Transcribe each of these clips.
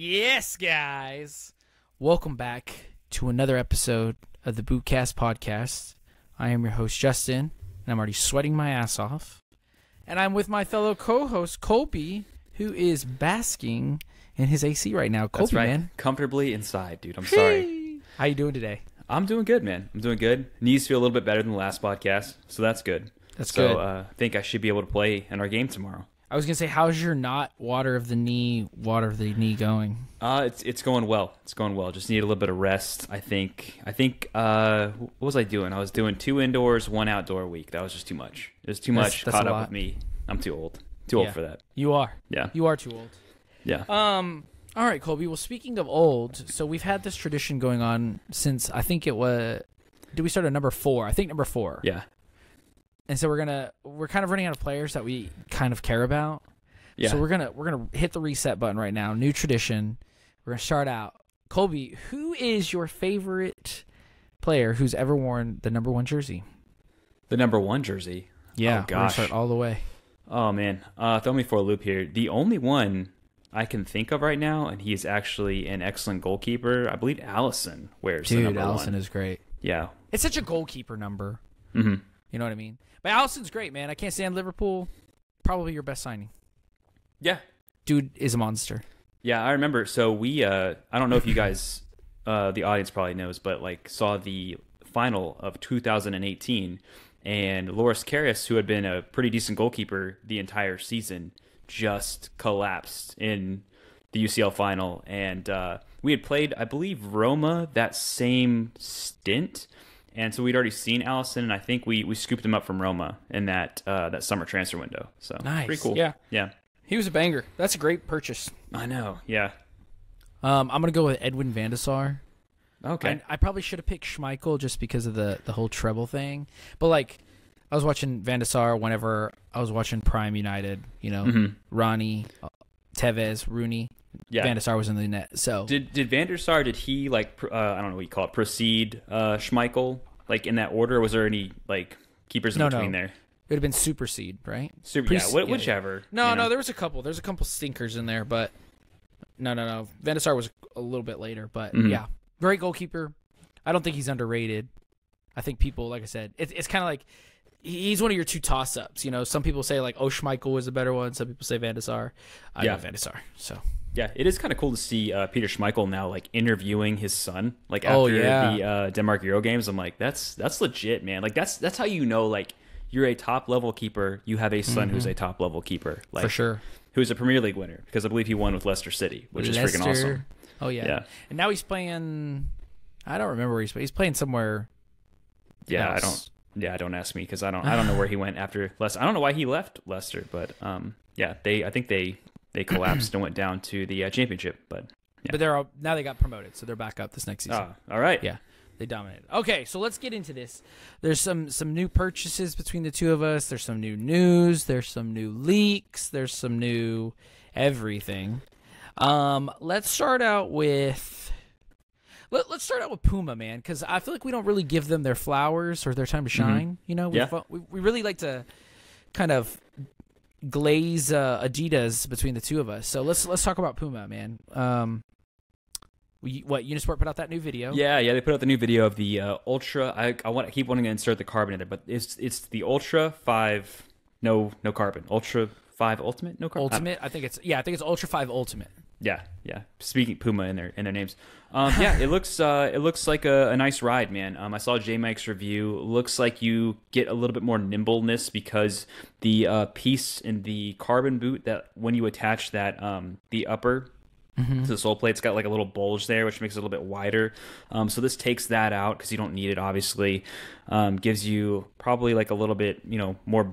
Yes, guys. Welcome back to another episode of the Bootcast podcast. I am your host, Justin, and I'm already sweating my ass off. And I'm with my fellow co host, Colby, who is basking in his AC right now. Colby, right. man. Comfortably inside, dude. I'm sorry. How you doing today? I'm doing good, man. I'm doing good. Knees feel a little bit better than the last podcast, so that's good. That's so, good. uh, I think I should be able to play in our game tomorrow. I was gonna say, how's your not water of the knee, water of the knee going? Uh, it's it's going well. It's going well. Just need a little bit of rest. I think. I think. Uh, what was I doing? I was doing two indoors, one outdoor week. That was just too much. It was too That's- much. that's Caught up lot. with me. I'm too old. Too Yeah. old for that. You are. Yeah. You are too old. Yeah. Um. All right, Colby. Well, speaking of old, so we've had this tradition going on since I think it was. Did we start at number four? I think number four. yeah. And so we're gonna we're kind of running out of players that we kind of care about. Yeah. So we're gonna we're gonna hit the reset button right now. New tradition. We're gonna start out. Colby, who is your favorite player who's ever worn the number one jersey? the number one jersey. Yeah. Oh, We're gonna gosh. start all the way. Oh man, uh, throw me for a loop here. The only one I can think of right now, and he is actually an excellent goalkeeper. I believe Alisson wears the Dude, number Alisson one. is great. Yeah. It's such a goalkeeper number. Mm-hmm. You know what I mean? But Alisson's great, man. I can't stand Liverpool. Probably your best signing. Yeah. Dude is a monster. Yeah, I remember. So we, uh, I don't know if you guys, uh, the audience probably knows, but like saw the final of 2018, and Loris Karius, who had been a pretty decent goalkeeper the entire season, just collapsed in the UCL final, and uh, we had played, I believe, Roma that same stint. And so we'd already seen Alisson, and I think we, we scooped him up from Roma in that uh, that summer transfer window. So Nice. pretty cool. Yeah. yeah. He was a banger. That's a great purchase. I know. Yeah. Um, I'm gonna go with Edwin Van der Sar. Okay. I, I probably should have picked Schmeichel just because of the the whole treble thing. But like, I was watching Van der Sar whenever I was watching Prime United. You know, Mhm. Ronnie, uh, Tevez, Rooney. Yeah. Van der Sar was in the net. So Did did Van der Sar did he like uh, I don't know what you call it proceed uh, Schmeichel like in that order? Was there any like keepers in No, between no. there? it would have been super seed, right? Super, Pre- yeah, yeah, whichever. No, you know. no, there was a couple. There's a couple stinkers in there, but no, no, no. Van der Sar was a little bit later, but Mhm. yeah, great goalkeeper. I don't think he's underrated. I think people, like I said, it's it's kind of like he's one of your two toss ups. You know, some people say like, Schmeichel was a better one. Some people say Van der Sar. I Yeah. got Van. So Yeah, it is kind of cool to see uh, Peter Schmeichel now like interviewing his son like after Oh, yeah. the uh, Denmark Euro games. I'm like, that's that's legit, man. Like that's that's how you know like you're a top level keeper. You have a son who's a top level keeper, like Mm-hmm. for sure, who's a Premier League winner because I believe he won with Leicester City, which is freaking awesome. Oh yeah. Yeah. and now he's playing. I don't remember where he's playing. He's playing somewhere. Yeah, I don't. Yeah, don't ask me because I don't. I don't know where he went after Leicester. I don't know why he left Leicester, but um, yeah, they. I think they they collapsed and went down to the uh, championship. But Yeah. But they're all, now they got promoted, so they're back up this next season. ah, all right. Yeah, they dominated. Okay, so let's get into this. There's some some new purchases between the two of us. There's some new news. There's some new leaks. There's some new everything. Um, let's start out with. Let, let's start out with Puma, man, because I feel like we don't really give them their flowers or their time to shine. You know, we, Yeah. we we really like to kind of glaze uh, Adidas between the two of us. So let's let's talk about Puma, man. Um, we, what Unisport put out that new video? Yeah, yeah. They put out the new video of the uh, Ultra. I, I want. I keep wanting to insert the carbon in there, but it's it's the Ultra Five. No, no carbon. Ultra Five Ultimate. No carbon. Ultimate. I think it's yeah. I think it's Ultra Five Ultimate. Yeah, yeah. Speaking Puma in their in their names. Um, yeah, it looks uh, it looks like a, a nice ride, man. Um, I saw J Mike's review. Looks like you get a little bit more nimbleness because the uh, piece in the carbon boot that when you attach that um, the upper to the sole plate, it's got like a little bulge there, which makes it a little bit wider. Um, so this takes that out because you don't need it. Obviously, um, gives you probably like a little bit you know more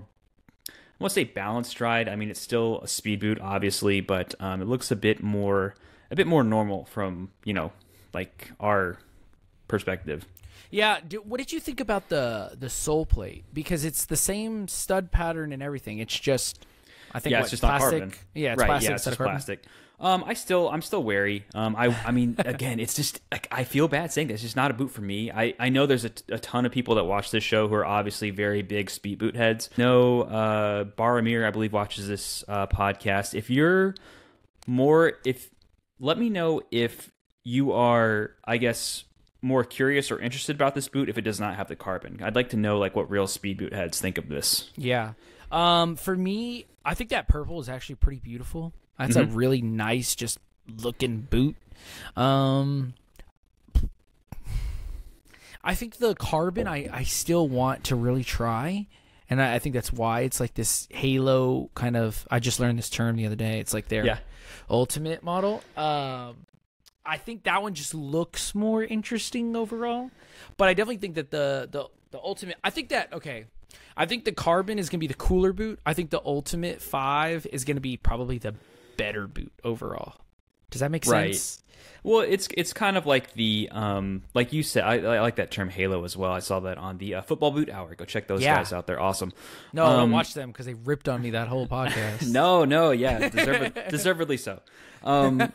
I won't say balanced ride. I mean, it's still a speed boot, obviously, but um, it looks a bit more, a bit more normal from you know, like our perspective. Yeah. Do, what did you think about the the sole plate? Because it's the same stud pattern and everything. It's just I think yeah, what, it's just plastic. not carbon. Yeah, it's right. plastic yeah, it's just plastic. Um, I still, I'm still wary. Um, I, I mean, again, it's just like I feel bad saying this. It's not a boot for me. I, I know there's a ton of people that watch this show who are obviously very big speed boot heads. No, uh, Baramir, I believe, watches this uh, podcast. If you're more, if let me know if you are, I guess, more curious or interested about this boot if it does not have the carbon. I'd like to know like what real speed boot heads think of this. Yeah. Um, for me, I think that purple is actually pretty beautiful. That's a really nice, just looking boot. Um, I think the carbon, I, I still want to really try. And I, I think that's why it's like this halo kind of. I just learned this term the other day. It's like their Yeah. ultimate model. Um, I think that one just looks more interesting overall. But I definitely think that the the the ultimate. I think that okay. I think the carbon is gonna be the cooler boot. I think the ultimate five is gonna be probably the better boot overall. Does that make Right. sense? Well, it's it's kind of like the um like you said. I, I like that term Halo as well. I saw that on the uh, Football Boot Hour. Go check those Yeah. guys out. They're awesome. No, don't Um, watch them because they ripped on me that whole podcast. No, no, yeah, deserved, deservedly so. Um,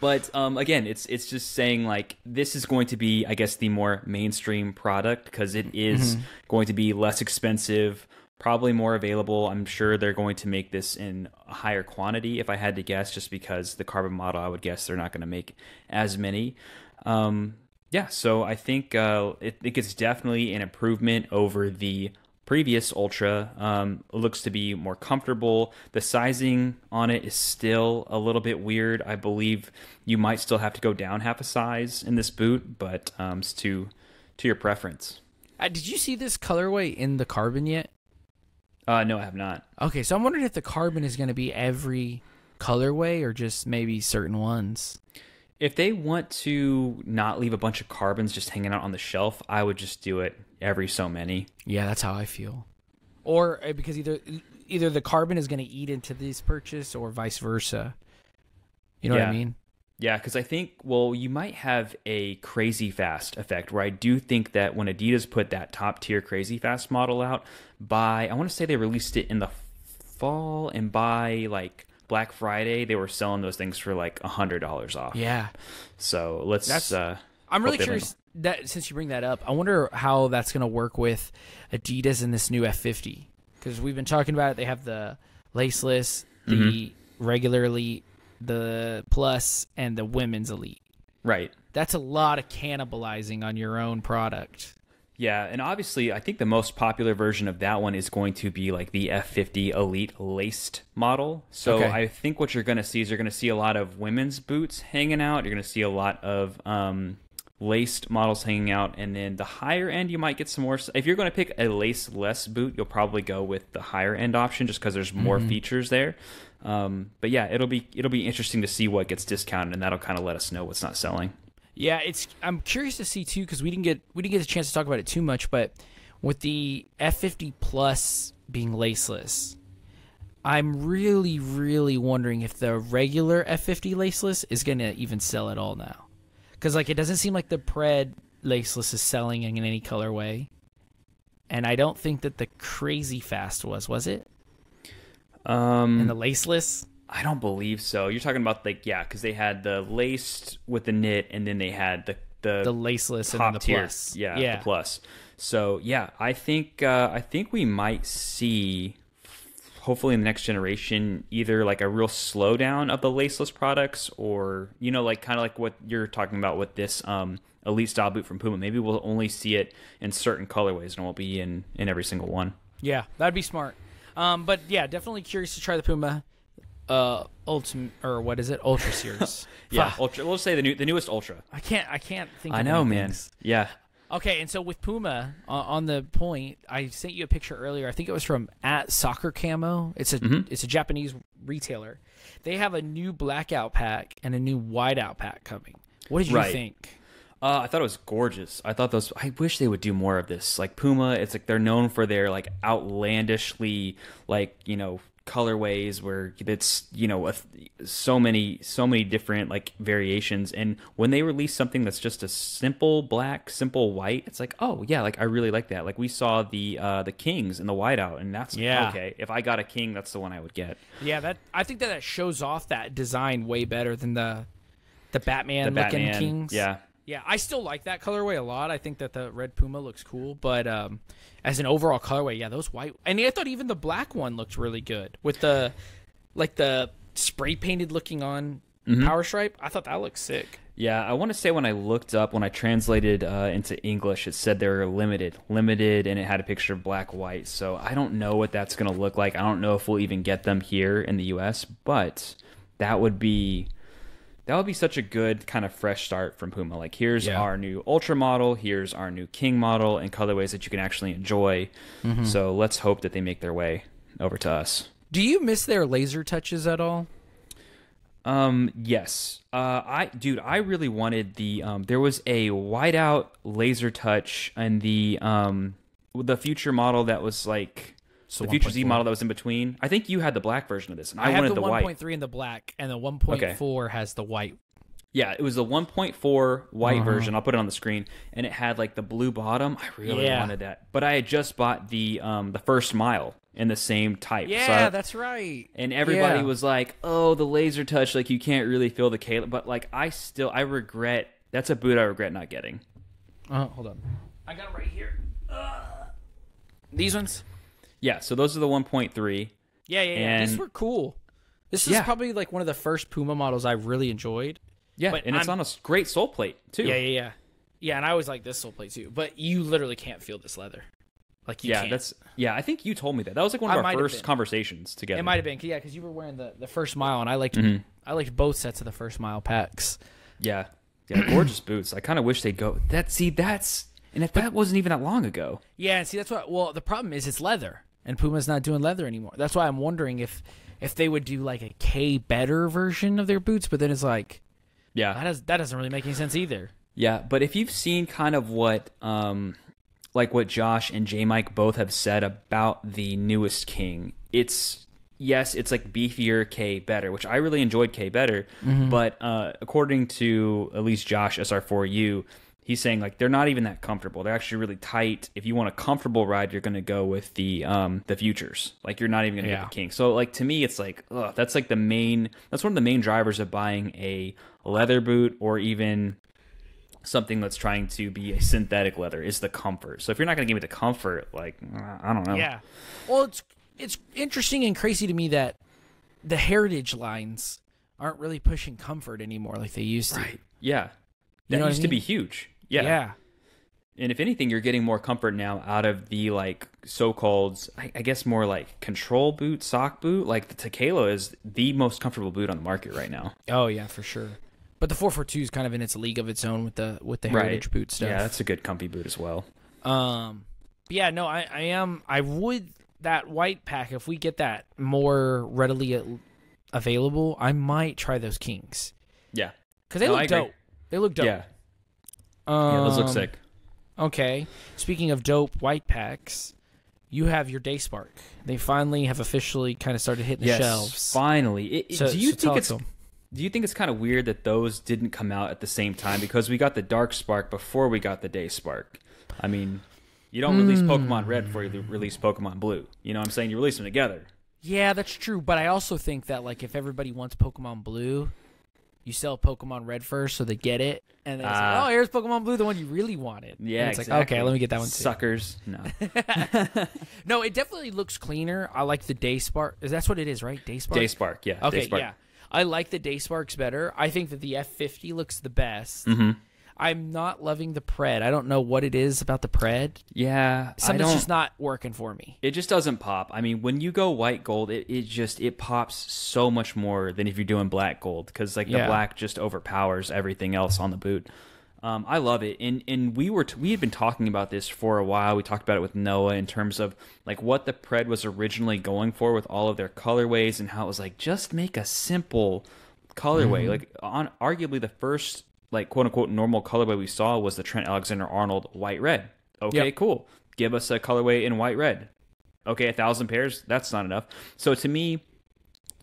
but um, again, it's it's just saying like this is going to be, I guess, the more mainstream product because it is going to be less expensive, probably more available. I'm sure they're going to make this in a higher quantity, if I had to guess, just because the carbon model, I would guess they're not going to make as many. Um, yeah, so I think uh, it, it gets definitely an improvement over the previous Ultra. Um, it looks to be more comfortable. The sizing on it is still a little bit weird. I believe you might still have to go down half a size in this boot, but um, it's to to your preference. Uh, did you see this colorway in the carbon yet? Uh, no, I have not. Okay, so I'm wondering if the carbon is going to be every colorway or just maybe certain ones. If they want to not leave a bunch of carbons just hanging out on the shelf, I would just do it every so many. Yeah, that's how I feel. Or uh, because either either the carbon is going to eat into this purchase or vice versa. You know what I mean? Yeah, because I think, well, you might have a crazy fast effect where I do think that when Adidas put that top tier crazy fast model out, by, I want to say they released it in the fall, and by like Black Friday, they were selling those things for like a $100 off. Yeah. So let's, That's- uh, I'm really curious that since you bring that up, I wonder how that's going to work with Adidas and this new F50 because we've been talking about it. They have the laceless, the regular elite, the plus, and the women's elite. right. That's a lot of cannibalizing on your own product. Yeah, and obviously, I think the most popular version of that one is going to be like the F50 Elite laced model. So Okay. I think what you're going to see is you're going to see a lot of women's boots hanging out. You're going to see a lot of um, laced models hanging out, and then the higher end, you might get some more. If you're going to pick a lace-less boot, you'll probably go with the higher end option just because there's more features there. Um, but yeah, it'll be it'll be interesting to see what gets discounted, and that'll kind of let us know what's not selling. Yeah, it's. I'm curious to see too because we didn't get we didn't get a chance to talk about it too much, but with the F50 Plus being laceless, I'm really, really wondering if the regular F50 laceless is going to even sell at all now, because like it doesn't seem like the Pred laceless is selling in any colorway, and I don't think that the Crazy Fast was. Was it? Um, And the laceless. I don't believe so. You're talking about like yeah, because they had the laced with the knit, and then they had the the, The laceless and the tier, plus. yeah, yeah. the plus. So yeah, I think uh, I think we might see, hopefully in the next generation, either like a real slowdown of the laceless products, or you know, like kind of like what you're talking about with this um, elite style boot from Puma. Maybe we'll only see it in certain colorways, and it won't be in in every single one. Yeah, that'd be smart. Um, but yeah, definitely curious to try the Puma, uh, ultimate or what is it, Ultra Series? Yeah, ultra. We'll say the new the newest ultra. I can't, I can't think. Of it. I know, man. things. Yeah. Okay, and so with Puma uh, on the point, I sent you a picture earlier. I think it was from at Soccer Camo. It's a Mm-hmm. it's a Japanese retailer. They have a new blackout pack and a new whiteout pack coming. What did you Right. think? Uh, I thought it was gorgeous. I thought those. I wish they would do more of this. Like Puma, it's like they're known for their like outlandishly like you know colorways where it's you know with so many so many different like variations. And when they release something that's just a simple black, simple white, it's like oh yeah, like I really like that. Like we saw the uh the Kings in the whiteout, and that's Yeah. okay. If I got a King, that's the one I would get. Yeah, that I think that that shows off that design way better than the the Batman The looking Batman, Kings. yeah. Yeah, I still like that colorway a lot. I think that the red Puma looks cool, but um, as an overall colorway, yeah, those white and I thought even the black one looked really good with the like the spray painted looking on power stripe. I thought that looked sick. Yeah, I want to say when I looked up, when I translated uh, into English, it said they were limited, limited, and it had a picture of black white. So I don't know what that's going to look like. I don't know if we'll even get them here in the U.S., but that would be that would be such a good kind of fresh start from Puma. Like here's Yeah. our new Ultra model, here's our new King model, and colorways that you can actually enjoy. So let's hope that they make their way over to us. Do you miss their laser touches at all? Um, yes. Uh, I, dude, I really wanted the, um, there was a whiteout laser touch and the, um, the future model that was like, So the future Z model that was in between. I think you had the black version of this, and I, I, have wanted the, the, white. 1.3 in the black, and the 1.4 has the white. Yeah, it was the 1.4 white Uh-huh. version. I'll put it on the screen, and it had like the blue bottom. I really Yeah. wanted that, but I had just bought the, um, the first mile in the same type. So Yeah, I- that's right. and everybody Yeah. was like, "Oh, the laser touch, like you can't really feel the Caleb." But like, I still, I regret. That's a boot I regret not getting. Uh, hold on. I got it right here. These ones? Yeah, so those are the 1.3. Yeah, yeah, yeah. These were cool. This is Yeah. probably like one of the first Puma models I really enjoyed. Yeah, But and it's I'm- on a great sole plate too. Yeah, yeah, yeah. Yeah, and I always like this sole plate too. But you literally can't feel this leather. Like you yeah, can't. that's yeah. I think you told me that. That was like one I of our first conversations together. It might have been, yeah, because you were wearing the, the first mile, and I liked Mm-hmm. I liked both sets of the first mile packs. Yeah, yeah, gorgeous boots. I kind of wish they'd go. That see, that's and if that wasn't even that long ago. Yeah, see that's what. Well, the problem is it's leather, and Puma's not doing leather anymore. That's why I'm wondering if if they would do like a K better version of their boots, but then it's like yeah, that does that doesn't really make any sense either. yeah. But if you've seen kind of what, um, like what Josh and J Mike both have said about the newest King, it's yes, it's like beefier K better, which I really enjoyed K better. But uh, according to at least Josh SR4U, he's saying like they're not even that comfortable. They're actually really tight. If you want a comfortable ride, you're going to go with the um the futures. Like you're not even going to Yeah. get the King. So like to me, it's like ugh, that's like the main. That's one of the main drivers of buying a leather boot or even something that's trying to be a synthetic leather is the comfort. So if you're not going to give me the comfort, like uh, I don't know. Yeah. Well, it's it's interesting and crazy to me that the heritage lines aren't really pushing comfort anymore like they used to. Right. Yeah. You That know what I used to be huge. Yeah. yeah. And if anything, you're getting more comfort now out of the like so-called, I, I guess, more like control boot, sock boot. Like the Takalo is the most comfortable boot on the market right now. Oh yeah, for sure. But the 442 is kind of in its league of its own with the with the heritage boot stuff. Yeah, that's a good comfy boot as well. Um, yeah, no, I, I am. I would that white pack if we get that more readily available. I might try those kings Yeah. because they No, look dope. They look dope. Yeah. Yeah, those look Um, sick. Okay. Speaking of dope white packs, you have your Day Spark. They finally have officially kind of started hitting Yes. the shelves. Finally. It- it- So- do you so think it's do you think it's kind of weird that those didn't come out at the same time because we got the Dark Spark before we got the Day Spark? I mean, you don't release Hmm. Pokemon Red before you release Pokemon Blue. You know what I'm saying? You release them together. Yeah, that's true. But I also think that like if everybody wants Pokemon Blue, you sell Pokemon Red first so they get it, and then it's Ah. like, oh, here's Pokemon Blue, the one you really wanted. And Yeah, it's exactly. like okay, let me get that one too. Suckers. No. No, it definitely looks cleaner. I like the Day Spark. Is that's what it is, right? Day Spark. Day Spark. Yeah. Okay, Day Spark. yeah. I like the Day Sparks better. I think that the F50 looks the best. Mm-hmm. I'm not loving the Pred. I don't know what it is about the Pred. Yeah. Something's just not working for me. it just doesn't pop. I mean, when you go white gold, it, it just it pops so much more than if you're doing black gold because like the Yeah. black just overpowers everything else on the boot. Um, I love it, and and we were t- we had been talking about this for a while. We talked about it with Noah in terms of like what the Pred was originally going for with all of their colorways and how it was like just make a simple colorway. Like on arguably the first like quote unquote normal colorway we saw was the Trent Alexander Arnold white red. Okay, Yep. cool. Give us a colorway in white red. Okay, a thousand pairs. That's not enough. So to me,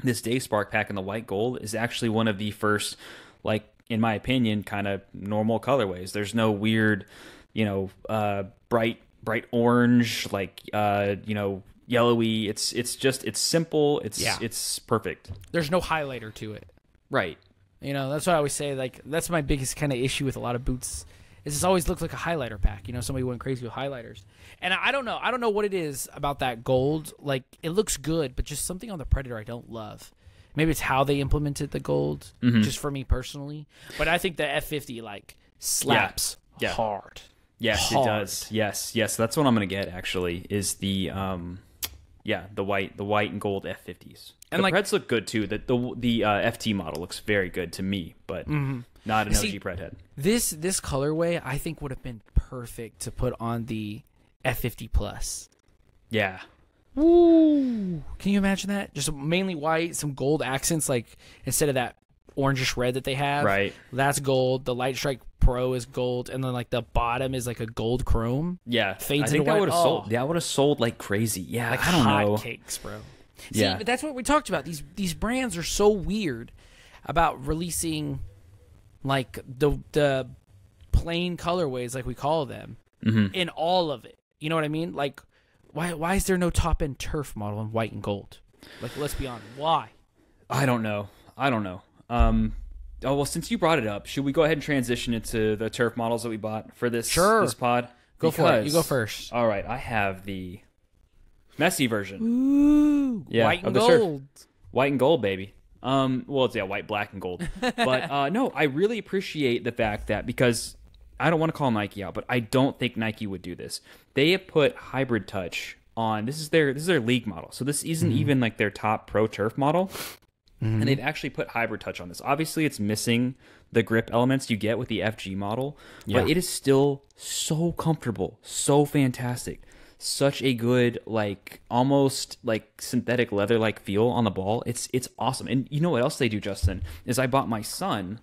this Day Spark pack in the white gold is actually one of the first, like in my opinion, kind of normal colorways. There's no weird, you know, uh, bright bright orange, like uh, you know, yellowy. It's it's just it's simple. It's Yeah. it's perfect. There's no highlighter to it. Right. You know, that's what I always say. Like, that's my biggest kind of issue with a lot of boots. Is this always looks like a highlighter pack? You know, somebody went crazy with highlighters, and I I don't know. I don't know what it is about that gold. Like, it looks good, but just something on the Predator I don't love. Maybe it's how they implemented the gold, Mm-hmm. just for me personally. But I think the F50 like slaps Yeah. hard. Yes, Hard. it does. Yes, yes. That's what I'm gonna get. Actually, is the um, yeah, the white, the white and gold F50s. And, the like- Preds look good too. The the the uh, FT model looks very good to me, but not an See- OG Pred head. This this colorway I think would have been perfect to put on the F50 plus. Yeah, Woo! Can you imagine that? Just mainly white, some gold accents, like instead of that orangish red that they have. Right. That's gold. The Light Strike Pro is gold, and then like the bottom is like a gold chrome. yeah. Fades I think that would have sold. Oh. That would have sold like crazy. Yeah, Like I don't hot know. cakes, bro. See, Yeah. but that's what we talked about. These these brands are so weird about releasing like the the plain colorways, like we call them, Mm-hmm. in all of it. You know what I mean? Like, why why is there no top end turf model in white and gold? Like, let's be honest, why? I don't know. I don't know. Um. Oh well, since you brought it up, should we go ahead and transition into the turf models that we bought for this Sure. this pod? Go for it. You go first. All right, I have the Messi version. Ooh, Yeah, white and of the turf. gold. white and gold baby um well it's yeah white black and gold but uh no i really appreciate the fact that because i don't want to call nike out but i don't think nike would do this they have put hybrid touch on this is their this is their league model so this isn't Mm-hmm. even like their top pro turf model and they've mm-hmm. actually put hybrid touch on this. Obviously it's missing the grip elements you get with the fg model Yeah. but it is still so comfortable so fantastic. Such a good like almost like synthetic leather like feel on the ball. It's it's awesome. And you know what else they do justin? Is i bought my son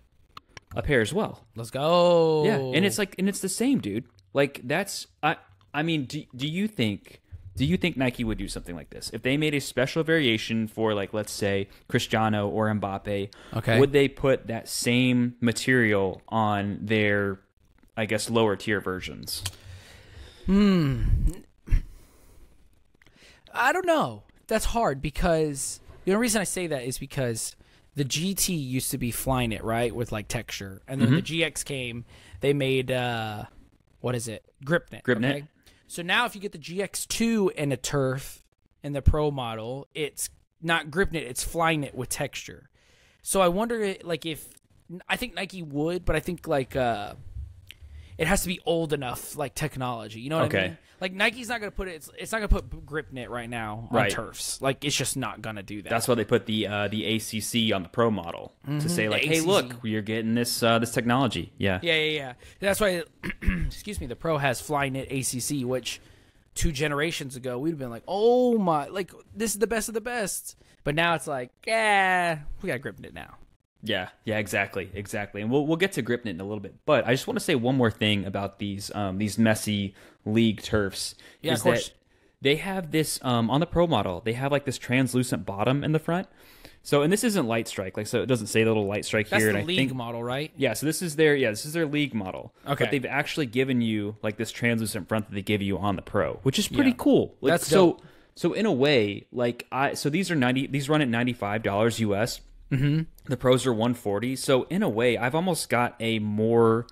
a pair as well. Let's go. yeah and it's like and it's the same dude. Like that's i i mean do, do you think do you think Nike would do something like this if they made a special variation for like let's say Cristiano or Mbappe? Okay. Would they put that same material on their, I guess, lower tier versions? Hmm. I don't know. That's hard because the only reason I say that is because the GT used to be Flyknit right with like texture, and then Mm-hmm. the GX came, they made uh, what is it? Gripknit. Gripknit. So now if you get the GX2 and a turf in the Pro model, it's not Gripknit, it's Flyknit with texture. So I wonder, like, if I think Nike would, but I think like uh, it has to be old enough, like technology. You know what I mean? Like Nike's not gonna put it. It's, it's not gonna put Gripknit right now on Right. turfs. Like it's just not gonna do that. That's why they put the uh, the ACC on the Pro model to say like, hey, look, you're getting this uh, this technology. Yeah. yeah, yeah, yeah. That's why. excuse me. The Pro has Flyknit ACC, which two generations ago we'd have been like, oh my, like this is the best of the best. But now it's like, yeah, we got Gripknit now. Yeah, yeah, exactly, exactly. And we'll we'll get to Gripknit in a little bit, but I just want to say one more thing about these um these Messi league turfs. Yeah, is of course. that they have this um on the pro model. They have like this translucent bottom in the front. So and this isn't light strike, like so it doesn't say the little light strike That's here. the and I league think model, right? yeah, so this is their yeah, this is their league model. Okay. but they've actually given you like this translucent front that they give you on the pro, which is pretty Yeah. cool. Like, That's so. dope. So in a way, like I so these are ninety these run at ninety five dollars US. Mm-hmm. The pros are one forty. So in a way, I've almost got a more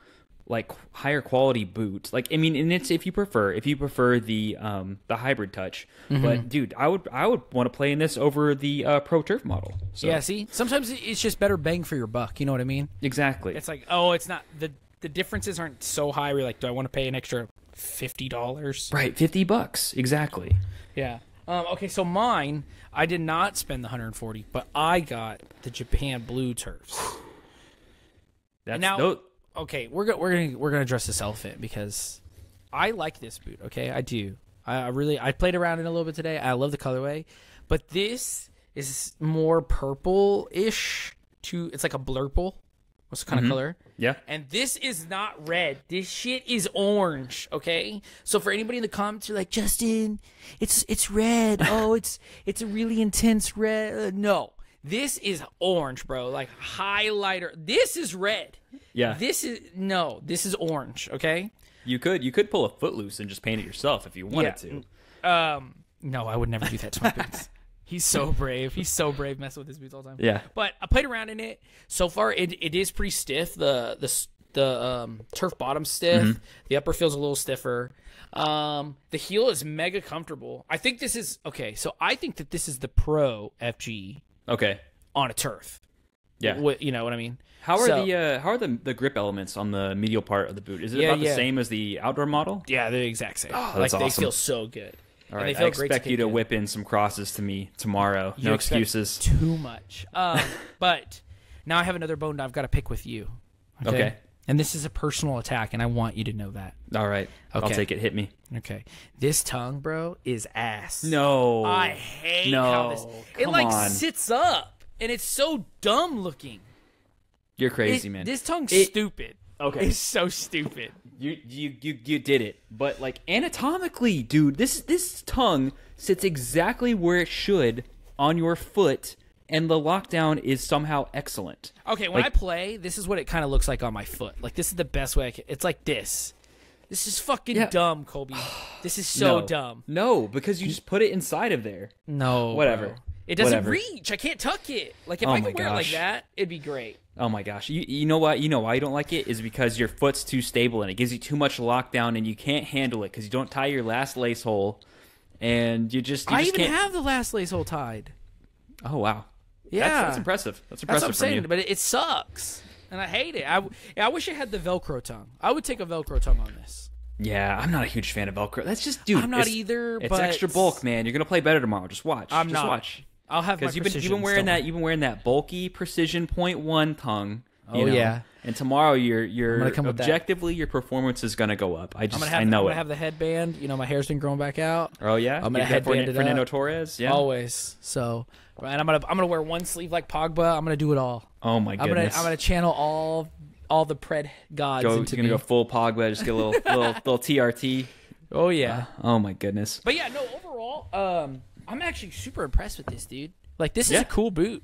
like higher quality boot. Like I mean, and it's if you prefer if you prefer the um the hybrid touch. Mm-hmm. But dude, I would I would want to play in this over the uh, pro turf model. So, Yeah. See, sometimes it's just better bang for your buck. You know what I mean? exactly. It's like, oh, it's not the the differences aren't so high. We're like, do I want to pay an extra fifty dollars? right, fifty bucks exactly. Yeah. Um, okay, so mine, I did not spend the 140, but I got the Japan Blue turfs. That's now- tho- Okay, we're gonna we're gonna we're gonna address this elephant because I like this boot. Okay, I do. I, I really I played around in a little bit today. I love the colorway, but this is more purple-ish. To it's like a blurple. What's the kind of color? yeah. And this is not red. This shit is orange. Okay. So for anybody in the comments, you're like, Justin, it's it's red. Oh, it's it's a really intense red. Uh, no, this is orange, bro. Like highlighter. This is red. Yeah. This is no. This is orange. Okay. You could you could pull a footloose and just paint it yourself if you wanted Yeah. to. Um. No, I would never do that to my boots. He's so brave. He's so brave messing with his boots all the time. Yeah. But I played around in it. So far, it, it is pretty stiff. The the the um, turf bottom stiff. Mm-hmm. The upper feels a little stiffer. Um, the heel is mega comfortable. I think this is okay. So I think that this is the Pro FG. Okay. on a turf. Yeah. Wh- you know what I mean? How are So- the uh, how are the the grip elements on the medial part of the boot? Is it Yeah, about yeah. the same as the outdoor model? Yeah, they're the exact same. like Oh, that's they feel so good. All right, I expect you to whip in some crosses to me tomorrow. You no excuses. Too much. Um, but now I have another bone I've got to pick with you. Okay. And this is a personal attack, and I want you to know that. All right, I'll Okay. take it. Hit me. Okay. This tongue, bro, is ass. No, I hate No, how this. It like on. sits up, and it's so dumb looking. you're crazy, It- man. This tongue's It- stupid. Okay. It's so stupid. You you you you did it. But like anatomically, dude, this this tongue sits exactly where it should on your foot and the lockdown is somehow excellent. Okay, when Like- I play, this is what it kind of looks like on my foot. Like this is the best way I can. It's like this. This is fucking Yeah. dumb, Colby. This is so No. dumb. No, because you just put it inside of there. No, Whatever. bro. It doesn't Whatever. reach. I can't tuck it. Like if Oh I could wear it like that, it'd be great. Oh my gosh. You you know what? You know why you don't like it is because your foot's too stable and it gives you too much lockdown and you can't handle it because you don't tie your last lace hole and you just you I just even can't. have the last lace hole tied. oh wow. Yeah, That's, that's impressive. That's That's impressive what I'm saying, you. but it, it sucks, and I hate it. I, I wish I had the Velcro tongue. I would take a Velcro tongue on this. Yeah, I'm not a huge fan of Velcro. That's just dude. I'm not it's- either, It's extra bulk, man. You're gonna play better tomorrow. Just watch. I'm just not. watch. I'll have Because you've been you've been wearing that you've been wearing that bulky precision point one tongue. Oh, know, yeah. And tomorrow your your objectively your performance is gonna go up. I just have. I know I'm gonna have the headband. You know, my hair's been growing back out. oh yeah. I'm gonna headband Fernan- it Fernando up. Torres. Yeah. Always. So, and I'm gonna I'm gonna wear one sleeve like Pogba. I'm gonna do it all. Oh my I'm gonna goodness. I'm gonna channel all all the pred gods go. You're gonna me. go full Pogba. Just get a little little little TRT. oh yeah. Oh my goodness. But yeah, no. Overall, um, I'm actually super impressed with this dude. Like, this is Yeah. a cool boot,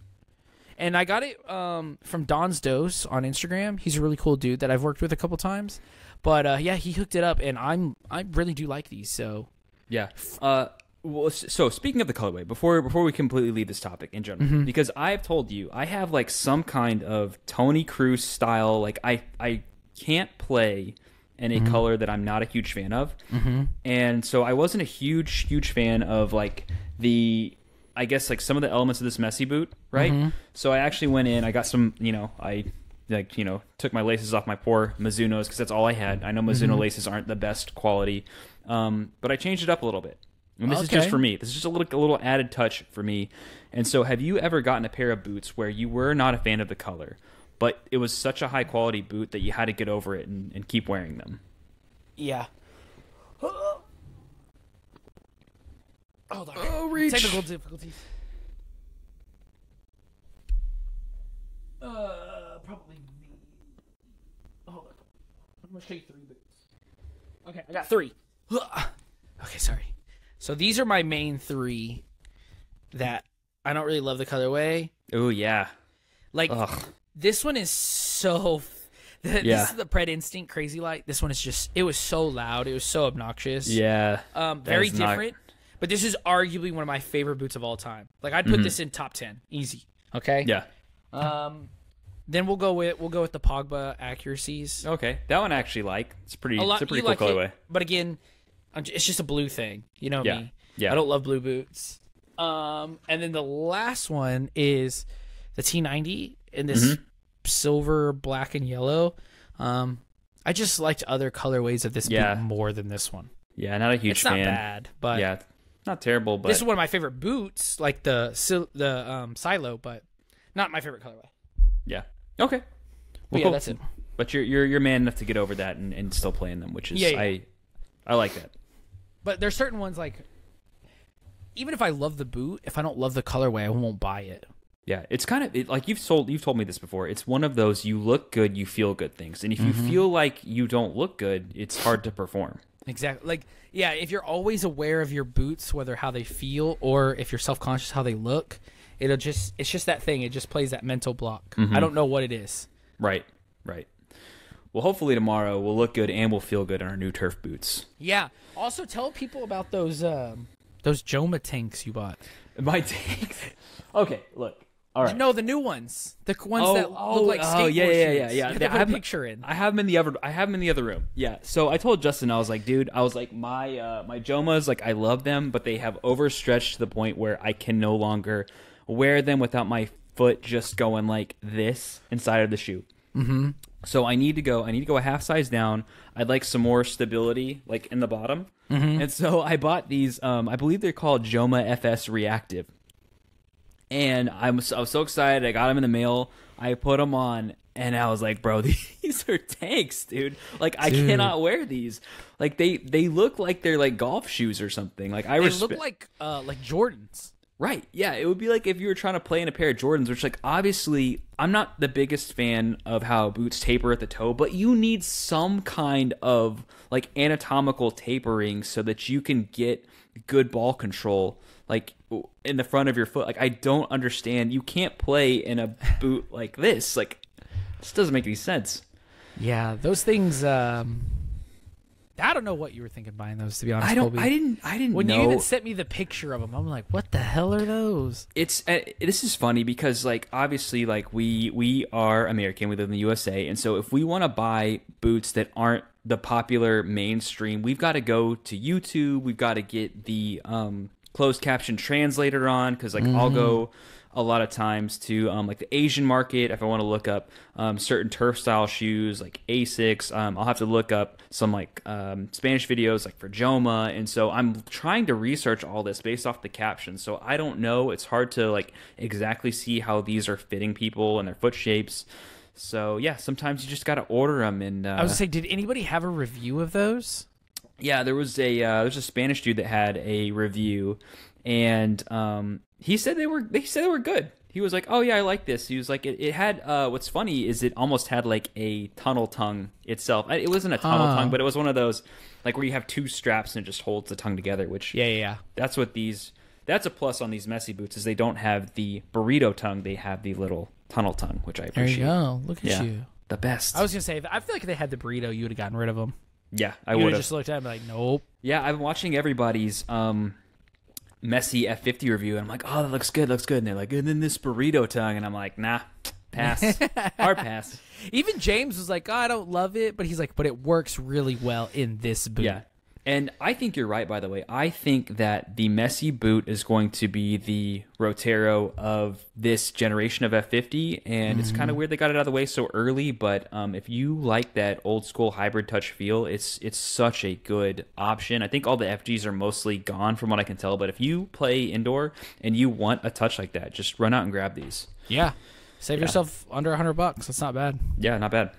and I got it um from Don's Dose on Instagram. He's a really cool dude that I've worked with a couple times. But uh, yeah, he hooked it up, and I'm I really do like these. So Yeah. Uh. Well, so speaking of the colorway, before before we completely leave this topic in general, Mm-hmm. because I've told you I have like some kind of Toni Kroos style. Like I I can't play in Mm-hmm. a color that I'm not a huge fan of, mm-hmm. and so I wasn't a huge huge fan of like the I guess like some of the elements of this Messi boot, right? Mm-hmm. So I actually went in. I got some, you know, I like you know took my laces off my poor Mizuno's because that's all I had. I know Mizuno Mm-hmm. laces aren't the best quality, um, but I changed it up a little bit. And this is just for me. This is just a little a little added touch for me. And so, have you ever gotten a pair of boots where you were not a fan of the color, but it was such a high quality boot that you had to get over it and, and keep wearing them? yeah. Hold on. Oh, reach. Technical difficulties. Uh, probably me. Hold on. I'm gonna show you three boots. Okay, I got three. Okay, sorry. So these are my main three that I don't really love the colorway. Oh yeah. Like Ugh. this one is so. This Yeah. is the Pred Instinct Crazy Light. This one is just. It was so loud. It was so obnoxious. Yeah. Um, very is not- different. But this is arguably one of my favorite boots of all time. Like I'd put this in top ten, easy. Okay. Mm-hmm. Yeah. Um, then we'll go with we'll go with the Pogba accuracies. Okay. That one I actually like. It's pretty. A lot, it's a pretty cool like colorway. it, but again, it's just a blue thing. You know Yeah. me. Yeah. I don't love blue boots. Um, and then the last one is the T90 in this Mm-hmm. silver, black, and yellow. Um, I just liked other colorways of this Yeah. boot more than this one. Yeah. Not a huge It's not fan. bad, but yeah. Not terrible, but this is one of my favorite boots, like the the um, silo, but not my favorite colorway. yeah. Okay. Well, yeah, cool. that's it. But you're you're you're man enough to get over that and, and still playing them, which is Yeah, yeah. I I like that. But there's certain ones like, even if I love the boot, if I don't love the colorway, I won't buy it. Yeah, it's kind of it, like you've sold you've told me this before. It's one of those you look good, you feel good things. And if you Mm-hmm. feel like you don't look good, it's hard to perform. Exactly. Like, yeah, if you're always aware of your boots, whether how they feel or if you're self conscious how they look, it'll just it's just that thing. It just plays that mental block. I don't know what it is. Right. Right. Well, hopefully tomorrow we'll look good and we'll feel good in our new turf boots. Yeah. Also, tell people about those um, those Joma tanks you bought. My tanks. okay, look. All right. No, the new ones, the ones Oh, that oh, look like oh, skateboard yeah, yeah, yeah, yeah. You They put have- a picture in. I have them in the other. I have them in the other room. Yeah. So I told Justin, I was like, dude, I was like, my uh, my Jomas, like, I love them, but they have overstretched to the point where I can no longer wear them without my foot just going like this inside of the shoe. Mm-hmm. So I need to go. I need to go a half size down. I'd like some more stability, like in the bottom. Mm-hmm. And so I bought these. Um, I believe they're called Joma FS Reactive. And I'm so, I was so excited. I got them in the mail. I put them on, and I was like, "Bro, these are tanks, dude! Like I Dude. cannot wear these. Like they they look like they're like golf shoes or something. Like I They look like uh like Jordans. Right. Yeah. It would be like if you were trying to play in a pair of Jordans, which, like, obviously, I'm not the biggest fan of how boots taper at the toe, but you need some kind of, like, anatomical tapering so that you can get good ball control, like, in the front of your foot. Like, I don't understand. You can't play in a boot like this. Like, this doesn't make any sense. Yeah, those things. um I don't know what you were thinking buying those. To be honest, I don't, Colby. I didn't, I didn't When know. you even sent me the picture of them, I'm like, what the hell are those? it's uh, this is funny because like obviously like we we are American we live in the USA and so if we want to buy boots that aren't the popular mainstream we've got to go to YouTube we've got to get the um closed caption translator on cuz like I'll go a lot of times to um, like the Asian market if I want to look up um, certain turf style shoes like Asics. Um, I'll have to look up some like um, Spanish videos like for Joma, and so I'm trying to research all this based off the captions. So I don't know. It's hard to like exactly see how these are fitting people and their foot shapes. So yeah, sometimes you just got to order them. And uh, I was gonna say, did anybody have a review of those? Yeah, there was a uh, there's a Spanish dude that had a review, and um, he said they were they said they were good. He was like, "Oh yeah, I like this." He was like, "It, it had uh, what's funny is it almost had like a tunnel tongue itself. It wasn't a tunnel Huh. tongue, but it was one of those like where you have two straps and it just holds the tongue together. Which Yeah, yeah, yeah. that's what these that's a plus on these Messi boots is they don't have the burrito tongue. They have the little tunnel tongue, which I There appreciate. you go. Look at Yeah, you. the best. I was gonna say, I feel like if they had the burrito, you would have gotten rid of them. Yeah, I would have just looked at them like, nope. Yeah, I've been watching everybody's um Messi F50 review, and I'm like, oh, that looks good, looks good. And they're like, and then this burrito tongue, and I'm like, nah, pass, hard pass. Even James was like, oh, I don't love it, but he's like, but it works really well in this boot. Yeah. And I think you're right, by the way. I think that the Messi boot is going to be the Rotero of this generation of F50, and it's kind of weird they got it out of the way so early. But um, if you like that old school hybrid touch feel, it's it's such a good option. I think all the FGs are mostly gone from what I can tell. But if you play indoor and you want a touch like that, just run out and grab these. Yeah. Save yourself under a hundred bucks. That's not bad. Yeah, not bad.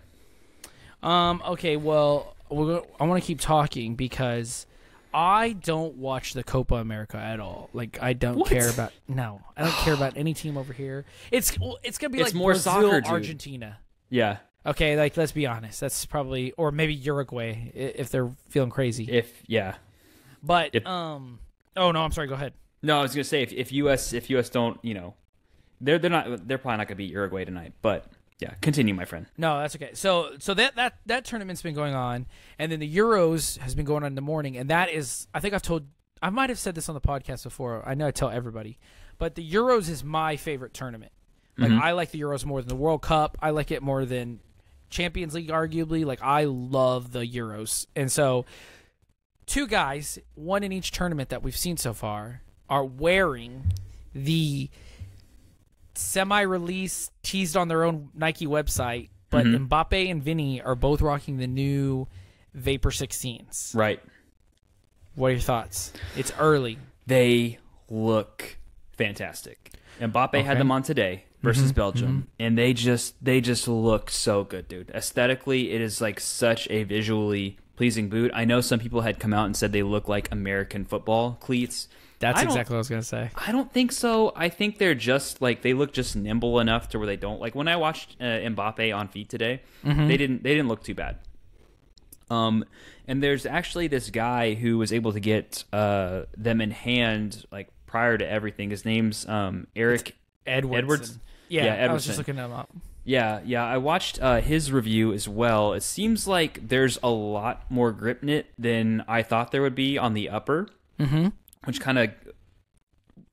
Um. Okay. Well, gonna, I want to keep talking because I don't watch the Copa America at all. Like, I don't What? care about. No, I don't care about any team over here. It's well, it's gonna be It's like more Brazil, soccer, dude. Argentina. Yeah, Okay, like let's be honest. That's probably or maybe Uruguay if they're feeling crazy. if yeah. but if- um. Oh no, I'm sorry. Go ahead. No, I was gonna say if, if US if US don't you know, they're they're not they're probably not gonna beat Uruguay tonight. But yeah, continue, my friend. No, that's okay. So so that that that tournament's been going on, and then the Euros has been going on in the morning, and that is I think I've told I might have said this on the podcast before. I know I tell everybody, but the Euros is my favorite tournament. Like mm-hmm. I like the Euros more than the World Cup. I like it more than Champions League, arguably. Like I love the Euros, and so two guys, one in each tournament that we've seen so far, are wearing the semi-release teased on their own Nike website, but mm-hmm. Mbappe and Vini are both rocking the new Vapor 16s. Right. What are your thoughts? It's early. They look fantastic. Mbappe Okay. had them on today versus mm-hmm. Belgium, mm-hmm. and they just they just look so good, dude. Aesthetically, it is like such a visually pleasing boot. I know some people had come out and said they look like American football cleats. That's exactly what I was going to say. I don't think so. I think they're just like they look just nimble enough to where they don't like when I watched uh, Mbappe on feet today, they didn't they didn't look too bad. Um, and there's actually this guy who was able to get uh them in hand like prior to everything. His name's um Eric. Edwards. Edwards? Yeah, Yeah, I was just looking them up. Yeah, yeah. I watched uh, his review as well. It seems like there's a lot more grip knit than I thought there would be on the upper, mm-hmm. Which kind of.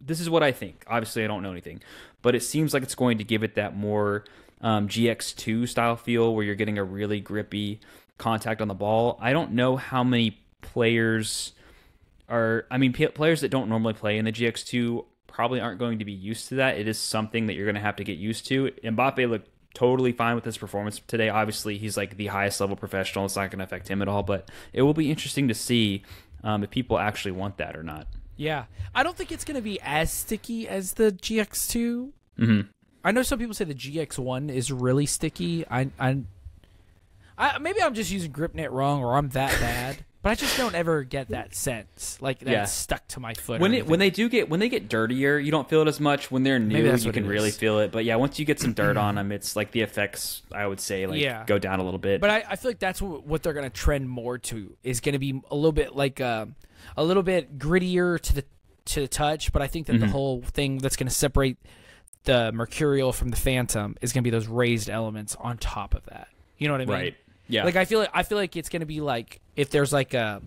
This is what I think. Obviously, I don't know anything, but it seems like it's going to give it that more um, GX2 style feel where you're getting a really grippy contact on the ball. I don't know how many players are. I mean, p- players that don't normally play in the GX2 probably aren't going to be used to that. It is something that you're going to have to get used to. Mbappe looked totally fine with his performance today. Obviously, he's like the highest level professional. It's not going to affect him at all, but it will be interesting to see um, if people actually want that or not. Yeah, I don't think it's going to be as sticky as the GX2. Mm-hmm. I know some people say the GX1 is really sticky. I, I, I maybe I'm just using Gripknit wrong, or I'm that bad. but I just don't ever get that sense, like that Yeah. stuck to my foot. When it when they do get when they get dirtier, you don't feel it as much. When they're new, you can really feel it. But yeah, once you get some dirt on them, it's like the effects. I would say like Yeah. go down a little bit. But I, I feel like that's what, what they're going to trend more to is going to be a little bit like uh, a little bit grittier to the to the touch. But I think that Mm-hmm. the whole thing that's going to separate the Mercurial from the Phantom is going to be those raised elements on top of that. You know what I mean? right. Yeah. Like I feel like I feel like it's going to be like if there's like a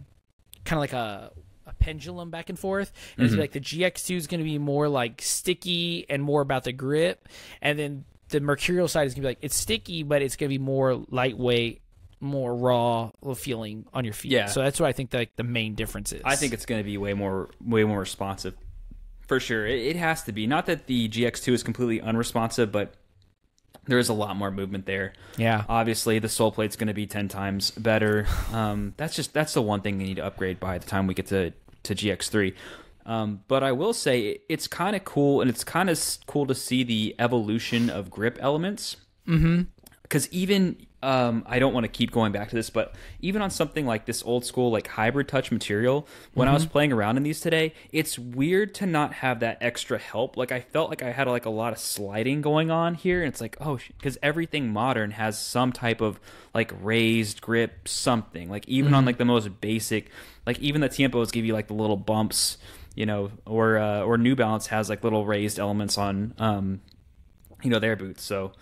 kind of like a a pendulum back and forth. And Mm-hmm. it's like the GX2 is going to be more like sticky and more about the grip, and then the Mercurial side is going to be like it's sticky, but it's going to be more lightweight, more raw feeling on your feet. Yeah. So that's what I think like the main difference is. I think it's going to be way more way more responsive. For sure, it, it has to be. Not that the GX2 is completely unresponsive, but there is a lot more movement there. yeah. Obviously, the sole plate's going to be ten times better. Um, that's just that's the one thing they need to upgrade by the time we get to to GX3. Um, but I will say it's kind of cool, and it's kind of cool to see the evolution of grip elements. Mm-hmm. Because even um, I don't want to keep going back to this, but even on something like this old school like hybrid touch material, when I was playing around in these today, it's weird to not have that extra help. Like I felt like I had like a lot of sliding going on here, and it's like oh, because everything modern has some type of like raised grip, something. Like even on like the most basic, like even the Tiempos give you like the little bumps, you know, or uh, or New Balance has like little raised elements on um, you know, their boots. So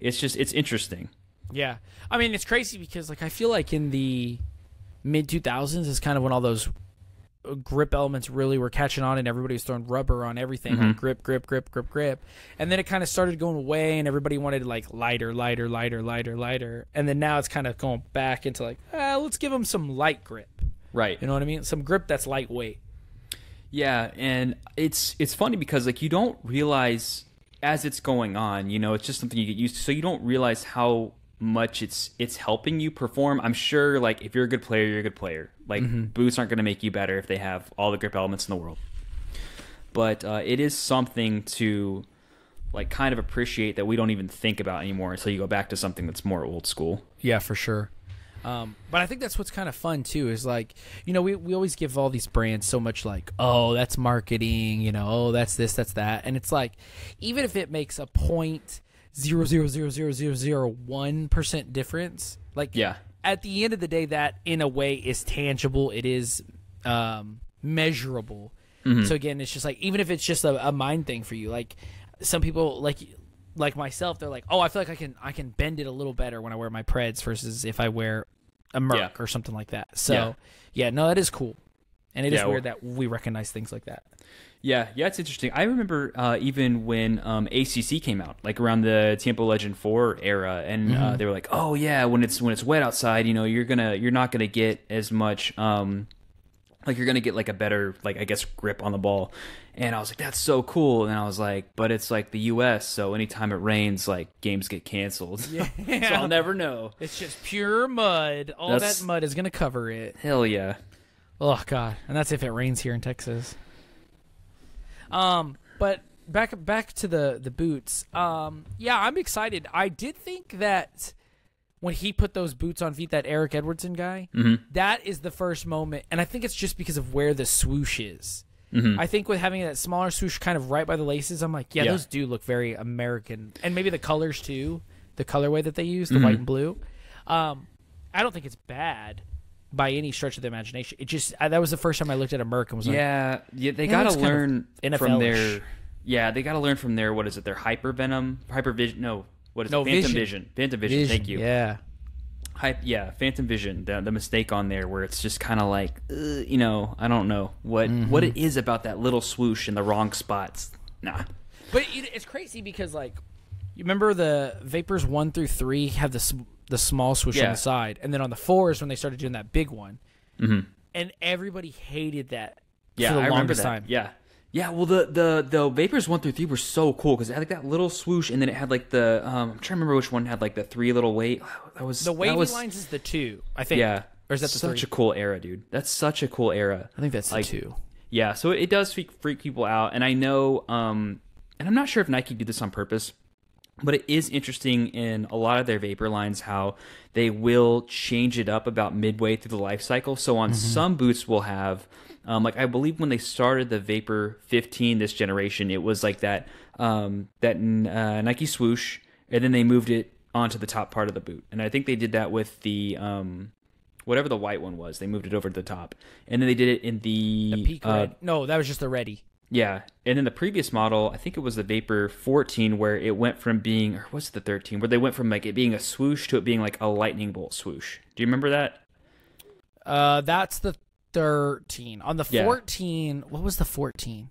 it's just it's interesting. Yeah. I mean, it's crazy because like I feel like in the mid 2000s is kind of when all those uh, grip elements really were catching on and everybody was throwing rubber on everything like grip grip grip grip grip and then it kind of started going away and everybody wanted like lighter lighter lighter lighter lighter and then now it's kind of going back into like ah, let's give them some light grip Right. you know what i mean some grip that's lightweight Yeah, and it's it's funny because like you don't realize as it's going on, you know, it's just something you get used to. So you don't realize how much it's it's helping you perform. I'm sure like if you're a good player, you're a good player. Like boots aren't going to make you better if they have all the grip elements in the world. But uh, it is something to like kind of appreciate that we don't even think about anymore until you go back to something that's more old school. Yeah, for sure. Um, but I think that's what's kind of fun too. Is like you know we we always give all these brands so much like oh that's marketing you know oh that's this that's that and it's like even if it makes a point zero zero zero zero zero zero one percent difference like Yeah. at the end of the day that in a way is tangible it is um, measurable so again it's just like even if it's just a, a mind thing for you like some people like like myself they're like oh i feel like i can i can bend it a little better when i wear my preds versus if i wear a merc Yeah. or something like that so Yeah. yeah, no that is cool and it is Yeah, weird well- that we recognize things like that Yeah, yeah, it's interesting. I remember uh, even when um, ACC came out, like around the Tiempo Legend Four era, and uh, they were like, "Oh yeah, when it's when it's wet outside, you know, you're gonna you're not gonna get as much, um, like you're gonna get like a better like I guess grip on the ball." And I was like, "That's so cool!" And I was like, "But it's like the U.S., so anytime it rains, like games get canceled. Yeah, so I'll never know." it's just pure mud all That's- that mud is gonna cover it Hell yeah. Oh god, and that's if it rains here in Texas. Um, but back back to the the boots. Um, yeah, I'm excited. I did think that when he put those boots on feet, that Eric Edwardson guy, that is the first moment, and I think it's just because of where the swoosh is. I think with having that smaller swoosh kind of right by the laces, I'm like, yeah, Yeah. those do look very American, and maybe the colors too, the colorway that they use, the white and blue. Um, I don't think it's bad by any stretch of the imagination. It just I, that was the first time I looked at a Merc and was like, Yeah, yeah, they Yeah, got to kind of learn from their. Yeah, they got to learn from their what is it? Their Hypervenom, hyper vision. No, what is No, it? Phantom Vision. vision. Phantom vision. Vision. Thank you. Yeah, Hype. Yeah, Phantom vision. The, the mistake on there where it's just kind of like, uh, you know, I don't know what Mm-hmm. what it is about that little swoosh in the wrong spots. Nah. but it, it's crazy because like you remember the Vapors one through three have the the small swoosh on the side, and then on the fours when they started doing that big one, and everybody hated that Mm-hmm. Yeah, for the I remember longest that. time. Yeah. Yeah, well, the the the vapors one through three were so cool because it had like that little swoosh, and then it had like the um, I'm trying to remember which one had like the three little weight. That was The wavy was, lines is the two, I think. Yeah, Or is that the such three? a cool era, dude? That's such a cool era. I think that's the Like, two. Yeah, so it does freak, freak people out, and I know, um, and I'm not sure if Nike did this on purpose, but it is interesting in a lot of their vapor lines how they will change it up about midway through the life cycle. So on some boots, we'll have, um, like I believe when they started the Vapor 15 this generation, it was like that um, that uh, Nike swoosh, and then they moved it onto the top part of the boot, and I think they did that with the. Um, Whatever the white one was, they moved it over to the top, and then they did it in the, The peak uh, red. No, that was just the ready. Yeah, and then the previous model, I think it was the Vapor 14, where it went from being, or was it the 13, where they went from like it being a swoosh to it being like a lightning bolt swoosh. Do you remember that? Uh, that's the thirteen. On the Yeah. fourteen, what was the fourteen?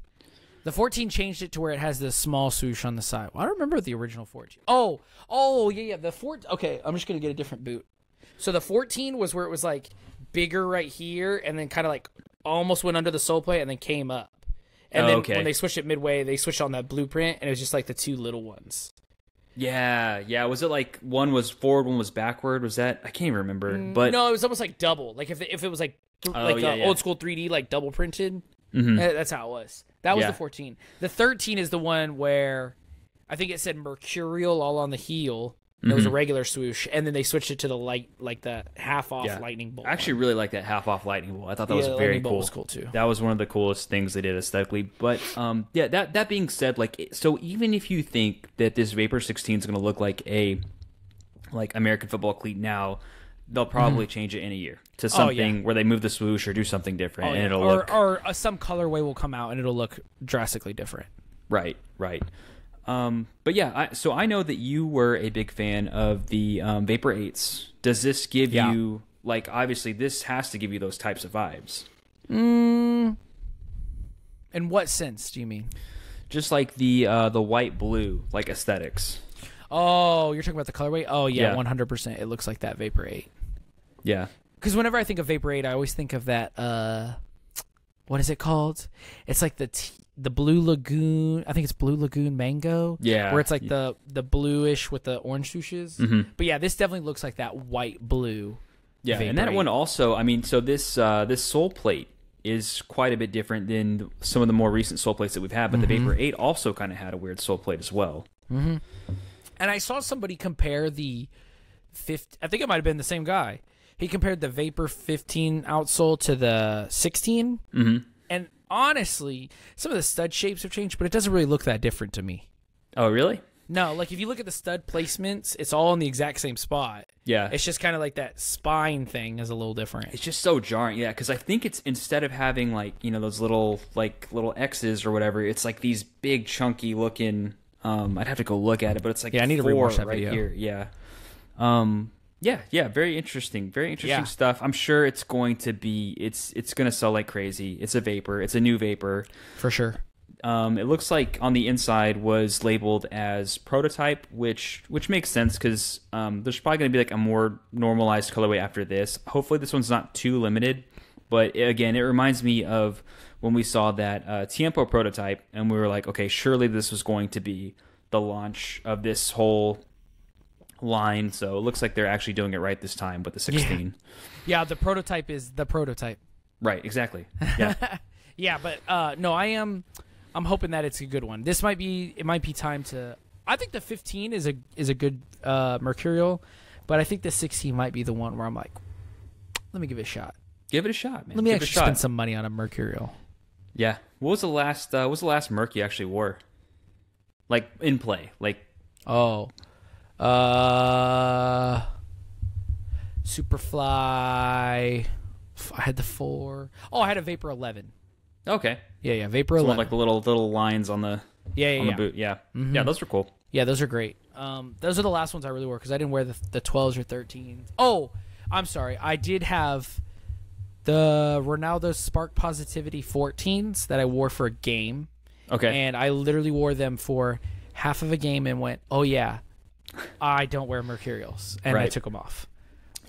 The fourteen changed it to where it has this small swoosh on the side. I don't remember the original fourteen. Oh, oh yeah, yeah. The 14. Okay, I'm just gonna get a different boot. So the fourteen was where it was like bigger right here, and then kind of like almost went under the sole plate, and then came up. And Oh, then okay. when they switched it midway, they switched on that blueprint, and it was just like the two little ones. Yeah, yeah. Was it like one was forward, one was backward? Was that? I can't even remember. But no, it was almost like double. Like if if it was like th- Oh, like yeah, uh, yeah. old school 3D, like double printed. Mhm. Eh, That's how it was. That was Yeah. the 14. The 13 is the one where I think it said mercurial all on the heel. It was a regular swoosh, and then they switched it to the light, like the half off Yeah. lightning bolt. I actually really like that half off lightning bolt. I thought that Yeah, was very cool. was cool, too. That was one of the coolest things they did aesthetically. But um, yeah. That that being said, like, so even if you think that this Vapor 16 is going to look like a like American football cleat now, they'll probably change it in a year to Mm-hmm. Oh, yeah. something where they move the swoosh or do something different, Oh, and it'll or look or uh, some colorway will come out and it'll look drastically different. Right, right. Um, but yeah, I, so I know that you were a big fan of the um, Vapor Eights. Does this give Yeah. you like obviously this has to give you those types of vibes? In what sense do you mean? Just like the uh, the white blue like aesthetics. Oh, you're talking about the colorway? Oh yeah, Yeah. 100%. It looks like that Vapor 8. Yeah, Because whenever I think of Vapor 8, I always think of that. Uh, what is it called? It's like the t- the Blue Lagoon. I think it's Blue Lagoon Mango. Yeah. Where it's like the the bluish with the orange swooshes. Mhm. But yeah, this definitely looks like that white blue. yeah. And that one also. I mean, so this uh, this sole plate is quite a bit different than some of the more recent sole plates that we've had. But the Vapor Eight also kind of had a weird sole plate as well. And I saw somebody compare the 50, I think it might have been the same guy. He compared the Vapor 15 outsole to the 16. Honestly, some of the stud shapes have changed, but it doesn't really look that different to me. Oh, really? No, like if you look at the stud placements, it's all in the exact same spot. Yeah. It's just kind of like that spine thing is a little different. It's just so jarring, yeah. Because I think it's instead of having like you know those little like little X's or whatever, it's like these big chunky looking. Um, I'd have to go look at it, but it's like Yeah, I need to rewatch that right video. here. Yeah. Um. Yeah. Yeah. Very interesting. Very interesting Yeah. stuff. I'm sure it's going to be. It's it's going to sell like crazy. It's a vapor. It's a new vapor. For sure. Um, it looks like on the inside was labeled as prototype, which which makes sense because um, there's probably going to be like a more normalized colorway after this. Hopefully, this one's not too limited. But again, it reminds me of when we saw that uh, Tiempo prototype, and we were like, okay, surely this was going to be the launch of this whole line. So it looks like they're actually doing it right this time with the 16. Yeah, the prototype is the prototype. Right, exactly. Yeah. Yeah, but uh, no, I am. I'm hoping that it's a good one. This might be. It might be time to. I think the 15 is a is a good uh, mercurial, but I think the 16 might be the one where I'm like, let me give it a shot. Give it a shot, man. Let me Give actually spend some money on a mercurial. Yeah. What was the last? Uh, what was the last Merc you actually wore? Like in play, like Oh, uh, Superfly. I had the four. Oh, I had a Vapor 11. okay, Yeah, yeah, Vapor 11. like the little little lines on the yeah, yeah, on yeah. the boot. Yeah, Mhm. yeah, those were cool. Yeah, those are great. Um, those are the last ones I really wore because I didn't wear the the 12s or 13s. Oh, I'm sorry. I did have the Ronaldo Spark Positivity 14s that I wore for a game, Okay, and I literally wore them for half of a game and went, "Oh yeah, I don't wear Mercurials," and I took them off.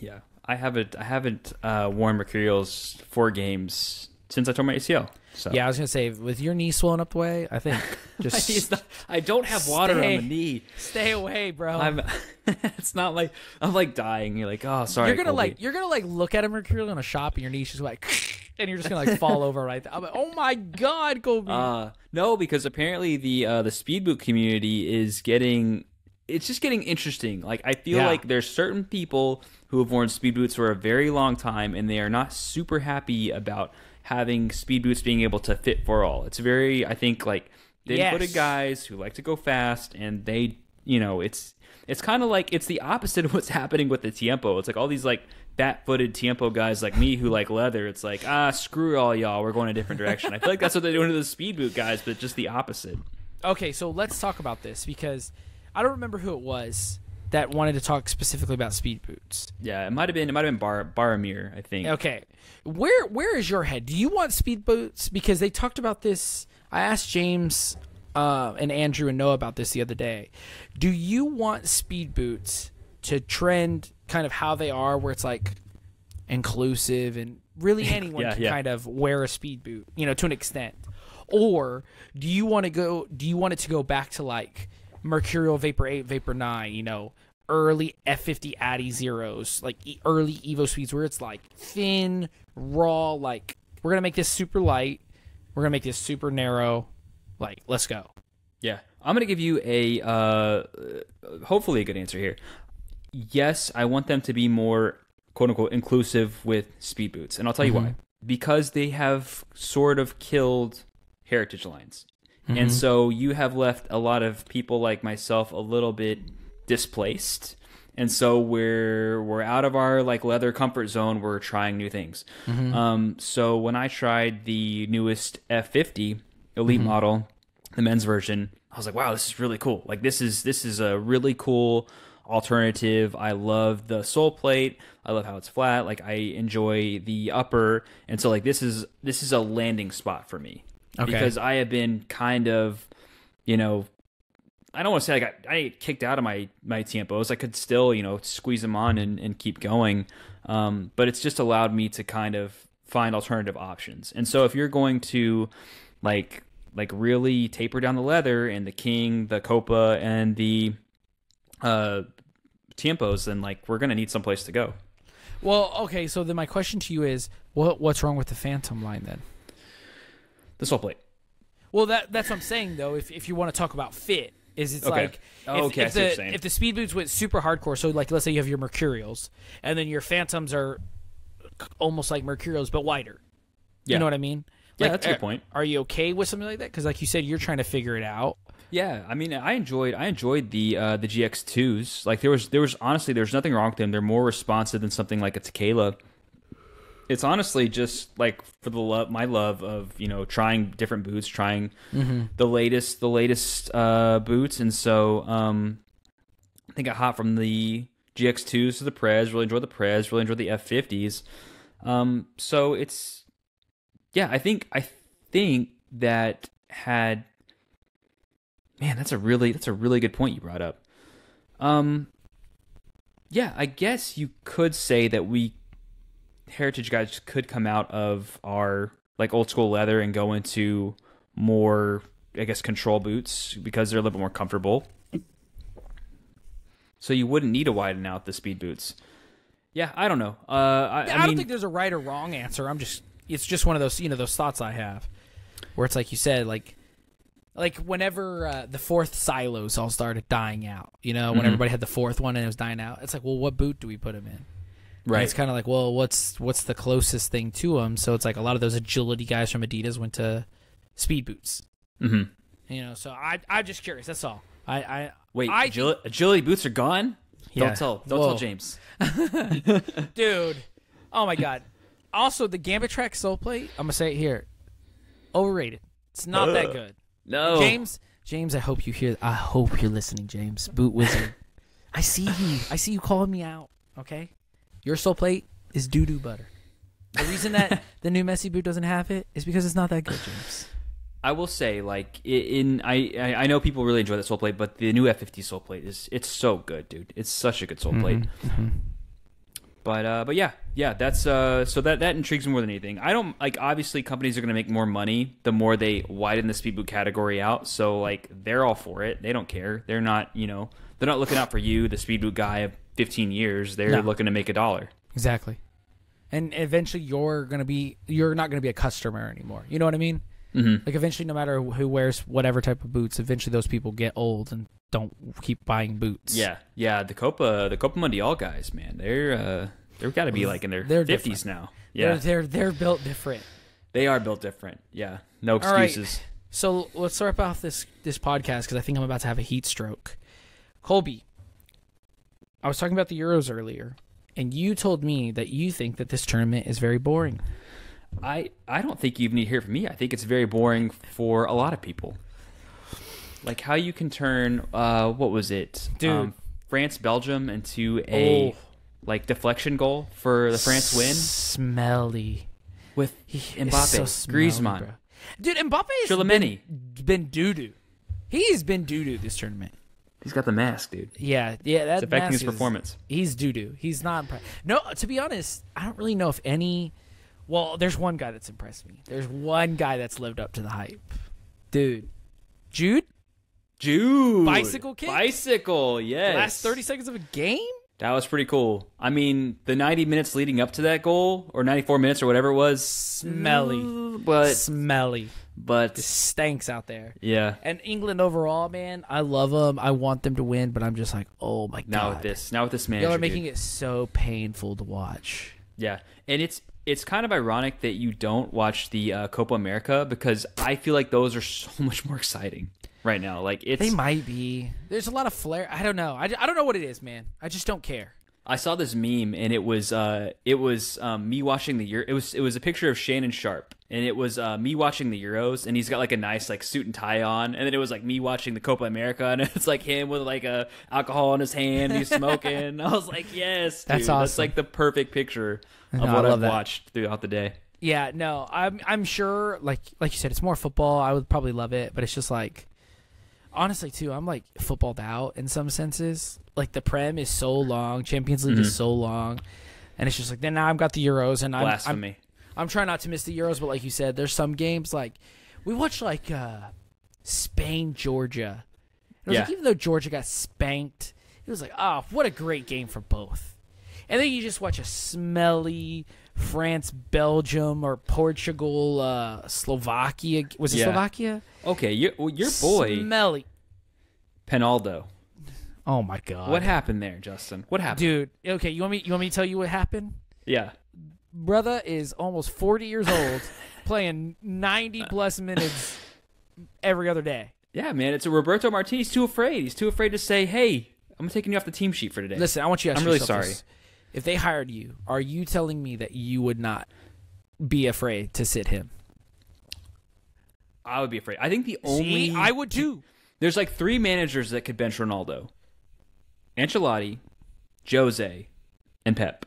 yeah, I haven't I haven't uh, worn Mercurials for games since I tore my ACL. So Yeah, I was gonna say with your knee swollen up the way, I think just not- I don't have water Stay. on the knee. stay away, bro. I'm. it's not like I'm like dying. You're like, oh, sorry. you're gonna Colby." like you're gonna like look at a mercurial in a shop and your knee's just like, and you're just gonna like fall over right there. I'm like, oh my god, Kobe. Uh, no, because apparently the uh, the speed boot community is getting it's just getting interesting. Like I feel Yeah. like there's certain people who have worn speed boots for a very long time and they are not super happy about having speed boots being able to fit for all. It's very I think like they Yes. footed guys who like to go fast and they you know it's it's kind of like it's the opposite of what's happening with the tiempo. It's like all these like fat footed tiempo guys like me who like leather. It's like ah screw all y'all, we're going a different direction. I feel like that's what they're doing to the speed boot guys, but just the opposite. Okay, so let's talk about this because I don't remember who it was that wanted to talk specifically about speed boots. Yeah, it might have been it might have been Bar Baramir, I think. Okay, where where is your head? Do you want speed boots? Because they talked about this. I asked James uh, and Andrew and Noah about this the other day. Do you want speed boots to trend kind of how they are, where it's like inclusive and really anyone Yeah, can yeah. kind of wear a speed boot, you know, to an extent? Or do you want to go? Do you want it to go back to like Mercurial Vapor Eight, Vapor Nine? You know, early F50 adiZeros, like e- early Evo speeds, where it's like thin, raw. Like we're gonna make this super light. We're gonna make this super narrow. Like let's go. Yeah, I'm gonna give you a uh, hopefully a good answer here. Yes, I want them to be more quote unquote inclusive with speed boots, and I'll tell you why. Because they have sort of killed heritage lines, and mm-hmm. so you have left a lot of people like myself a little bit displaced. And so we're we're out of our like leather comfort zone. We're trying new things. Mm-hmm. Um, so when I tried the newest F50 Elite mm-hmm. model, the men's version, I was like, wow, this is really cool. Like this is this is a really cool alternative. I love the sole plate. I love how it's flat. Like I enjoy the upper, and so like this is this is a landing spot for me Okay. because I have been kind of, you know, I don't want to say I got I kicked out of my my Tiempos. I could still you know squeeze them on and, and keep going, um, but it's just allowed me to kind of find alternative options. And so if you're going to like like really taper down the leather and the king, the copa, and the uh Tiempos, then like we're gonna need someplace to go. Well, okay. So then my question to you is, what what's wrong with the Phantom line then? The sole plate. Well, that that's what I'm saying though. If if you want to talk about fit, is it's Okay. like if, okay, if see what you're the if the speed boots went super hardcore, so like let's say you have your Mercurials, and then your Phantoms are almost like Mercurials but wider. Yeah. You know what I mean? Yeah, Like, that's a good are- point. Are you okay with something like that? Because like you said, you're trying to figure it out. Yeah, I mean, I enjoyed I enjoyed the uh, the GX2s. Like there was there was honestly there's nothing wrong with them. They're more responsive than something like a Tekela. It's honestly just like for the love my love of you know trying different boots, trying the latest the latest uh, boots, and so um, I think I hot from the GX2s to the Preds. Really enjoyed the Preds. Really enjoyed the F50s. Um, so it's yeah, I think I think that had Man, that's a really that's a really good point you brought up. Um yeah, I guess you could say that we heritage guys could come out of our like old school leather and go into more I guess control boots because they're a little bit more comfortable. So you wouldn't need to widen out the speed boots. Yeah, I don't know. Uh I, I, I, mean, don't think there's a right or wrong answer. I'm just it's just one of those you know those thoughts I have, where it's like you said like. Like whenever uh, the fourth silos all started dying out, you know, when Mhm. everybody had the fourth one and it was dying out, it's like, well, what boot do we put them in? And right. It's kind of like, well, what's what's the closest thing to them? So it's like a lot of those agility guys from Adidas went to speed boots. Mhm. You know, so I I'm just curious. That's all. I I Wait, I agility, agility boots are gone? Yeah. Don't tell don't Whoa. tell James. dude. Oh my god. Also, the Gambit Track sole plate. I'm gonna say it here. Overrated. It's not that good. No. James. James, I hope you hear. I hope you're listening, James. Boot wizard. I see you. I see you calling me out. Okay. Your sole plate is doo doo butter. The reason that the new Messi boot doesn't have it is because it's not that good, James. I will say, like in I I I know people really enjoy that sole plate, but the new F50 sole plate is it's so good, dude. It's such a good sole plate. But uh, but yeah, yeah, that's uh, so that that intrigues me more than anything. I don't like obviously companies are going to make more money the more they widen the speed boot category out. So like they're all for it. They don't care. They're not you know they're not looking out for you, the speed boot guy of 15 years. They're No. looking to make a dollar. Exactly. And eventually, you're gonna be you're not gonna be a customer anymore. You know what I mean? Mm-hmm. Like eventually, no matter who wears whatever type of boots, eventually those people get old and don't keep buying boots. Yeah, yeah. The Copa the Copa Mundial guys, man, they're uh, they've got to be like in their They're 50s now. They're, Yeah, they're they're built different. they are built different. Yeah, no All right. excuses. So let's wrap off this this podcast because I think I'm about to have a heat stroke. Colby, I was talking about the Euros earlier, and you told me that you think that this tournament is very boring. I I don't think you even need to hear from me. I think it's very boring for a lot of people. Like how you can turn uh what was it? Dude. France Belgium into a Oh. like deflection goal for the France win Smelly. with Mbappe, so Griezmann, bro. Dude, Mbappe has been, been doo doo. He's been doo doo this tournament. He's got the mask, dude. Yeah, yeah, that It's affecting his is- performance. He's doo doo. He's not impressed. No, to be honest, I don't really know if any. Well, there's one guy that's impressed me. There's one guy that's lived up to the hype, dude. Jude, Jude. Bicycle kick? Bicycle, yes. last thirty seconds of a game. That was pretty cool. I mean, the 90 minutes leading up to that goal, or 94 minutes or whatever it was, Smelly. But Smelly. but It stinks out there. yeah. And England overall, man, I love them. I want them to win, but I'm just like, oh my Now god, Now with this, now with this man, y'all are making it so painful to watch. Yeah, and it's it's kind of ironic that you don't watch the uh, Copa America because I feel like those are so much more exciting right now. Like it's They might be. There's a lot of flair. I don't know. I, I don't know what it is, man. I just don't care. I saw this meme and it was uh it was um, me watching the Euro. It was it was a picture of Shannon Sharpe and it was uh, me watching the Euros and he's got like a nice like suit and tie on and then it was like me watching the Copa America and it's like him with like a alcohol in his hand and he's smoking. I was like, yes, That's dude. That's awesome. like the perfect picture of No, what I've that. watched throughout the day. Yeah, no, I'm I'm sure like like you said, it's more football. I would probably love it, but it's just like honestly too, I'm like footballed out in some senses. Like the Prem is so long, Champions League is so long, and it's just like then now I've got the Euros and I'm, I'm I'm trying not to miss the Euros, but like you said, there's some games like we watched like uh Spain Georgia. It was like Yeah. even though Georgia got spanked, it was like, oh, what a great game for both. And then you just watch a smelly France Belgium or Portugal uh Slovakia was it Yeah. Slovakia? okay, your well, your boy Smelly. Penaldo. Oh my god. What happened there, Justin? What happened? Dude, okay, you want me you want me to tell you what happened? Yeah. brother is almost 40 years old playing 90 plus minutes every other day Yeah, man. It's a Roberto Martinez. Too afraid. He's too afraid to say, "Hey, I'm taking you off the team sheet for today." listen i want you to I'm really sorry. this. If they hired you are you telling me that you would not be afraid to sit him I would be afraid. I think the only See, i would too there's like three managers that could bench Ronaldo: Ancelotti, Jose, and Pep.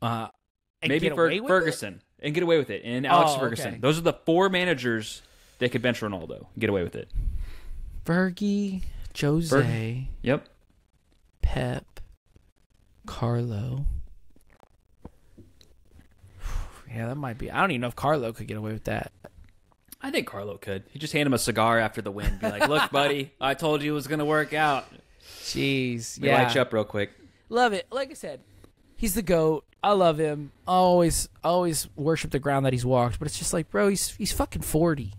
uh and Maybe get Fer- away with Ferguson and get away with it, and Alex Oh, Ferguson. okay. Those are the four managers that could bench Ronaldo, and get away with it. it? fergie jose Ferg- Yep. pep carlo yeah that might be i don't even know if carlo could get away with that I think Carlo could. He just hand him a cigar after the win. Be like, "Look, buddy, I told you it was gonna work out." jeez He yeah lights you up real quick. Love it. Like I said, he's the goat. I love him. I always, always worship the ground that he's walked. But it's just like, bro, he's he's fucking forty.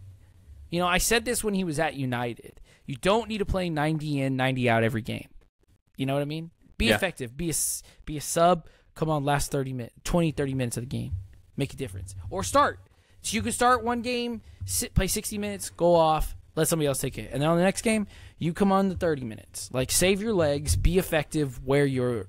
You know, I said this when he was at United. You don't need to play ninety in, ninety out every game. You know what I mean? Be Yeah. effective. Be a be a sub. Come on, last 30 minutes, 20, 30 minutes of the game. Make a difference. Or start. So you can start one game, sit, play 60 minutes, go off, let somebody else take it. And then on the next game, you come on the 30 minutes. Like save your legs, be effective where you're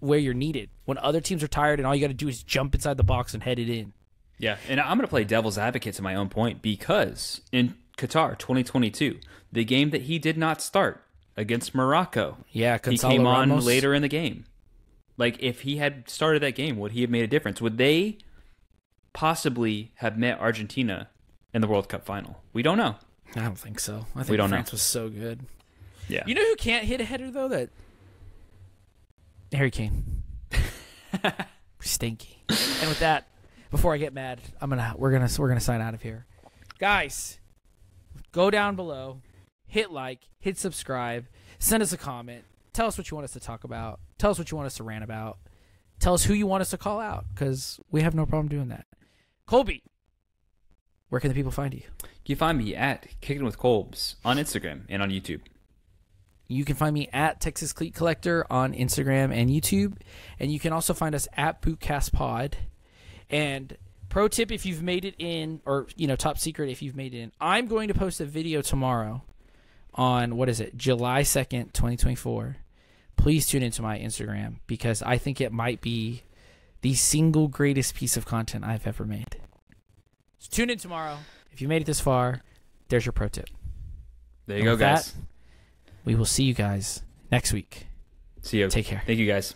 where you're needed. When other teams are tired and all you got to do is jump inside the box and head it in. Yeah, and I'm going to play devil's advocate to my own point because in Qatar 2022, the game that he did not start against Morocco, Yeah, he Gonzalo came on Ramos. later in the game. Like, if he had started that game, would he have made a difference? Would they possibly have met Argentina in the World Cup final? We don't know. I don't think so. I think We don't know. France was so good. Yeah. You know who can't hit a header though? That Harry Kane. Stinky. and with that, before I get mad, I'm gonna we're gonna we're gonna sign out of here, guys. Go down below, hit like, hit subscribe, send us a comment, tell us what you want us to talk about, tell us what you want us to rant about, tell us who you want us to call out because we have no problem doing that. Colby, where can the people find you? You can find me at Kicking with Colbs on Instagram and on YouTube. You can find me at Texas Cleat Collector on Instagram and YouTube, and you can also find us at Bootcast Pod. And pro tip: if you've made it in, or you know, top secret if you've made it in, I'm going to post a video tomorrow on what is it, July second, 2024. Please tune into my Instagram because I think it might be the single greatest piece of content I've ever made. So tune in tomorrow. If you made it this far, there's your pro tip. There you And go, with that, guys. We will see you guys next week. See you. Take care. Thank you, guys.